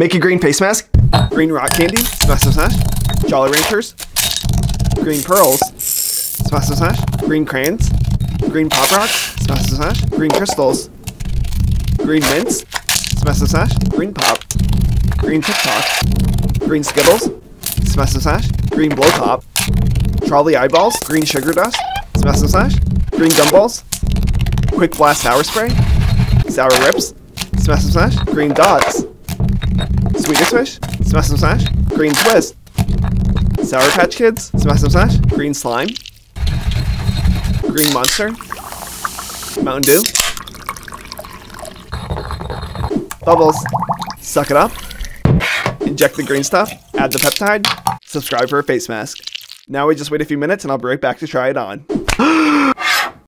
Make a green face mask. Green rock candy. Smash smash smash. Jolly Ranchers. Green pearls. Smash smash smash. Green crayons. Green pop rocks. Smash smash smash. Green crystals. Green mints. Smash smash smash. Green pop. Green Tic Tac. Green skittles. Smash smash smash. Green blow pop. Trolli eyeballs. Green sugar dust. Smash smash smash. Green gumballs. Quick blast sour spray. Sour rips. Smash smash smash. Green dots. Swedish fish. Smash smash smash. Green twist. Sour Patch Kids. Smash smash smash. Green slime. Green monster. Mountain Dew. Bubbles. Suck it up. Inject the green stuff. Add the peptide. Subscribe for a face mask. Now we just wait a few minutes and I'll be right back to try it on.